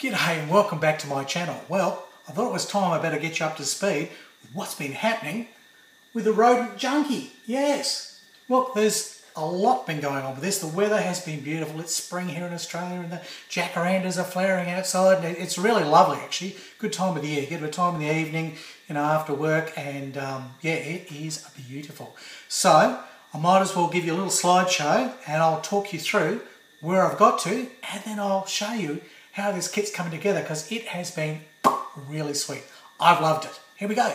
G'day and welcome back to my channel. Well, I thought it was time I better get you up to speed with what's been happening with the rodent junkie. Yes. Look, there's a lot been going on with this. The weather has been beautiful. It's spring here in Australia and the jacarandas are flowering outside. And it's really lovely actually. Good time of the year. Get a time in the evening, you know, after work and um, yeah, it is beautiful. So I might as well give you a little slideshow and I'll talk you through where I've got to and then I'll show you how this kit's coming together because it has been really sweet. I've loved it. Here we go.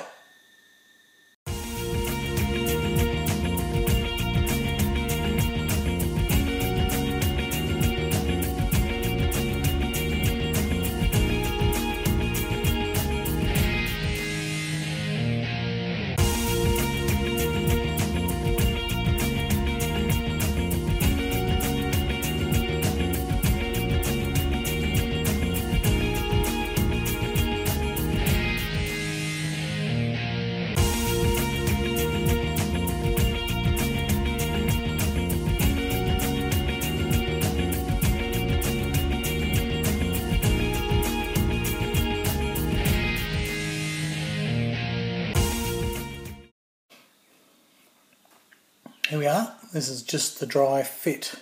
Here we are. This is just the dry fit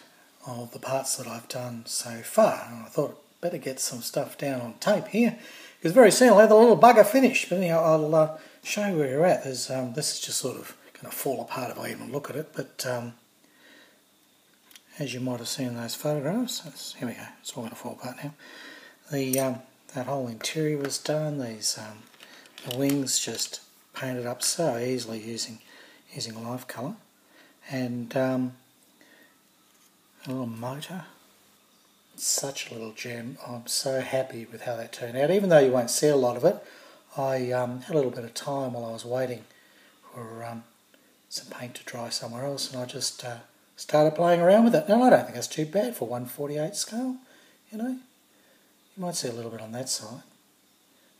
of the parts that I've done so far. And I thought I'd better get some stuff down on tape here because very soon I'll have the little bugger finished. But anyhow, I'll uh, show you where you're at. Um, this is just sort of going to fall apart if I even look at it. But um, as you might have seen in those photographs, here we go. It's all going to fall apart now. The um, That whole interior was done. These um, the wings just painted up so easily using using Lifecolor and um, a little motor. Such a little gem. I'm so happy with how that turned out. Even though you won't see a lot of it, I um, had a little bit of time while I was waiting for um, some paint to dry somewhere else, and I just uh, started playing around with it. Now I don't think that's too bad for 148 scale. You know, you might see a little bit on that side,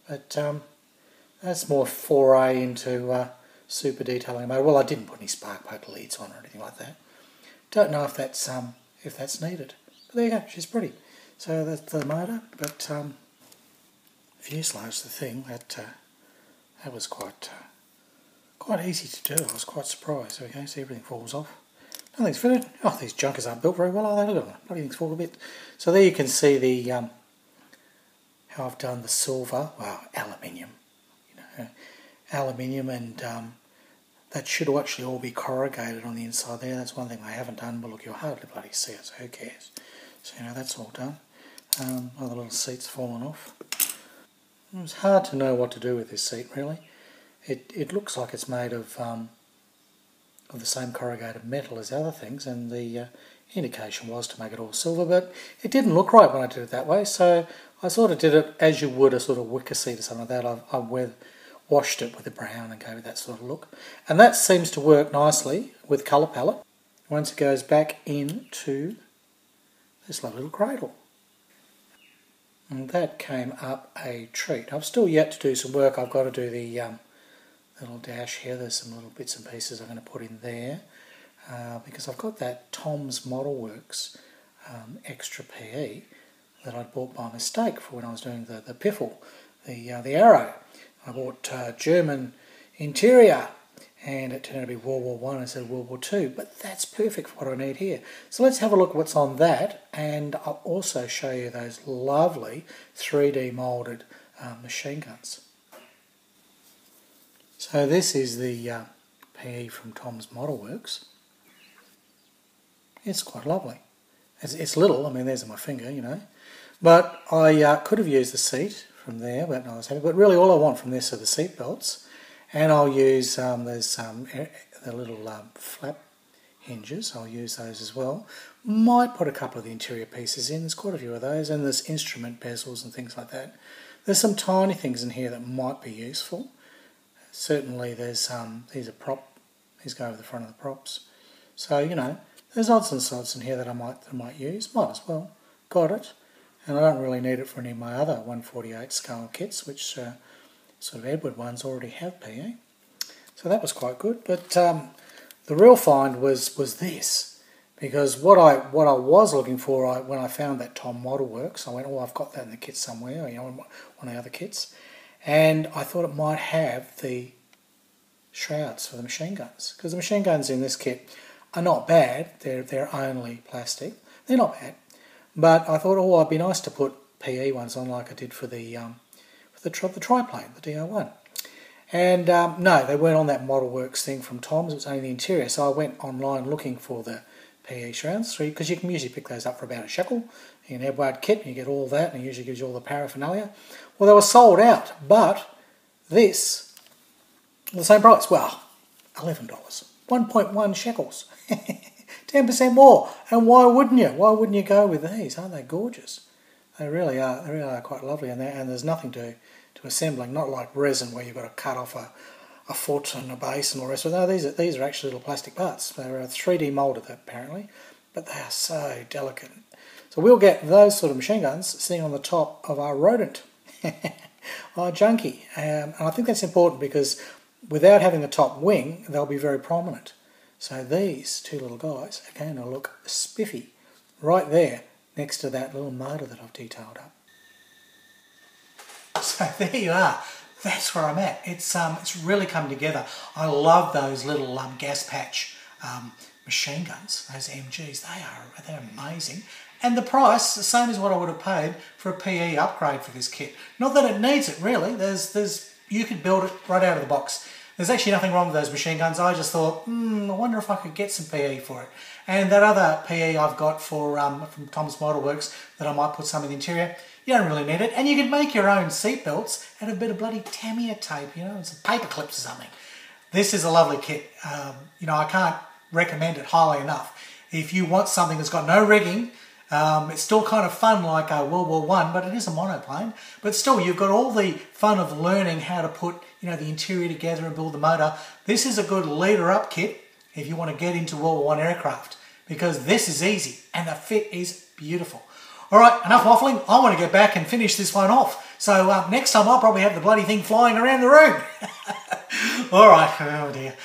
but um, that's more foray into. Uh, super detailing mode. Well, I didn't put any spark plug leads on or anything like that. Don't know if that's um, if that's needed. But there you go, she's pretty. So that's the motor, but um, fuselage, the thing that uh, that was quite uh, quite easy to do. I was quite surprised. Okay, see everything falls off. Nothing's fitted. Oh, these junkers aren't built very well, are they? Look at them. Bloody things fall a bit. So there you can see the um, how I've done the silver, well, aluminium, you know, aluminium and um, that should actually all be corrugated on the inside there. That's one thing I haven't done, but look, you'll hardly bloody see it, so who cares? So, you know, that's all done. Um, the little seats fallen off. It was hard to know what to do with this seat, really. It, it looks like it's made of, um, of the same corrugated metal as the other things, and the uh, indication was to make it all silver, but it didn't look right when I did it that way, so I sort of did it as you would a sort of wicker seat or something like that. I, I with washed it with a brown and gave it that sort of look. And that seems to work nicely with colour palette once it goes back into this lovely little cradle. And that came up a treat. I've still yet to do some work. I've got to do the um, little dash here. There's some little bits and pieces I'm going to put in there uh, because I've got that Tom's Model Works um, extra PE that I bought by mistake for when I was doing the, the piffle, the, uh, the arrow. I bought uh, German interior and it turned out to be World War One instead of World War Two. But that's perfect for what I need here. So let's have a look at what's on that, and I'll also show you those lovely 3D molded uh, machine guns. So this is the uh, PE from Tom's Model Works. It's quite lovely. It's, it's little. I mean, there's my finger, you know. But I uh, could have used the seat from there, but I was happy. But really, all I want from this are the seat belts, and I'll use um, there's um, the little um, flap hinges. I'll use those as well. Might put a couple of the interior pieces in. There's quite a few of those, and there's instrument bezels and things like that. There's some tiny things in here that might be useful. Certainly, there's um, these are prop. These go over the front of the props. So you know, there's odds and sods in here that I might that I might use. Might as well. Got it and I don't really need it for any of my other 148 scale kits which uh, sort of Eduard ones already have PE. So that was quite good but um, the real find was, was this because what I what I was looking for I, when I found that Tom Model Works, I went, oh, I've got that in the kit somewhere, you know, one of the other kits, and I thought it might have the shrouds for the machine guns because the machine guns in this kit are not bad. They're they're only plastic. They're not bad, but I thought, oh, it'd be nice to put PE ones on like I did for the um, for the, tri- the triplane, the DR1. And um, no, they weren't on that Model Works thing from Tom's. It was only the interior. So I went online looking for the PE shrouds because you can usually pick those up for about a shekel in an Eduard kit. And you get all that, and it usually gives you all the paraphernalia. Well, they were sold out, but this the same price. Well, eleven dollars, one point one shekels, ten percent more. And why wouldn't you? Why wouldn't you go with these? Aren't they gorgeous? They really are. They really are quite lovely, and, and there's nothing to to assembling. Not like resin where you've got to cut off a, a foot and a base and all the rest of it. No, these are these are actually little plastic parts. They're 3D molded apparently, but they are so delicate. So we'll get those sort of machine guns sitting on the top of our rodent, our junkie, um, and I think that's important because without having the top wing, they'll be very prominent. So these two little guys are going to look spiffy right there next to that little motor that I've detailed up. So there you are. That's where I'm at. It's um, it's really come together. I love those little um, Gaspatch um, machine guns, those MGs. They are they're amazing. And the price, the same as what I would have paid for a PE upgrade for this kit. Not that it needs it really. There's there's you could build it right out of the box. There's actually nothing wrong with those machine guns. I just thought, hmm, I wonder if I could get some PE for it. And that other PE I've got for um, from Tom's Model Works that I might put some in the interior, you don't really need it. And you can make your own seat belts out of a bit of bloody Tamiya tape, you know, and some paper clips or something. This is a lovely kit. Um, you know, I can't recommend it highly enough. If you want something that's got no rigging, um, it's still kind of fun like a World War One, but it is a monoplane. But still, you've got all the fun of learning how to put you know the interior together and build the motor. This is a good leader up kit if you want to get into World War One aircraft because this is easy and the fit is beautiful. All right, enough waffling. I want to get back and finish this one off. So uh, next time I'll probably have the bloody thing flying around the room. All right, oh dear.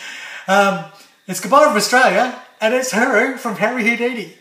Um, it's goodbye from Australia, and it's Haru from Harry Houdini.